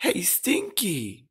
Hey, Stinky!